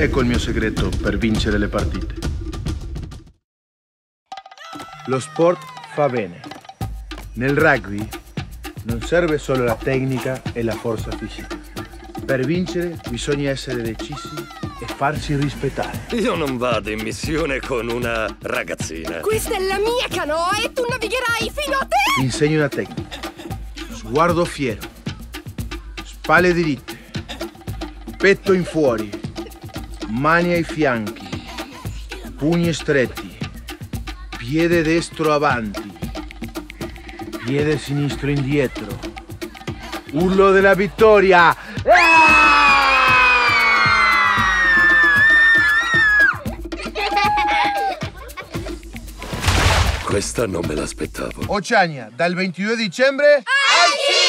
Ecco il mio segreto per vincere le partite. Lo sport fa bene. Nel rugby non serve solo la tecnica e la forza fisica. Per vincere bisogna essere decisi e farsi rispettare. Io non vado in missione con una ragazzina. Questa è la mia canoa e tu navigherai fino a te! Ti insegno una tecnica. Sguardo fiero. Spalle diritte. Petto in fuori. Mani ai fianchi. Pugni stretti. Piede destro avanti. Piede sinistro indietro. Urlo della vittoria! Questa non me l'aspettavo. Oceania, dal 22 dicembre... Mikey!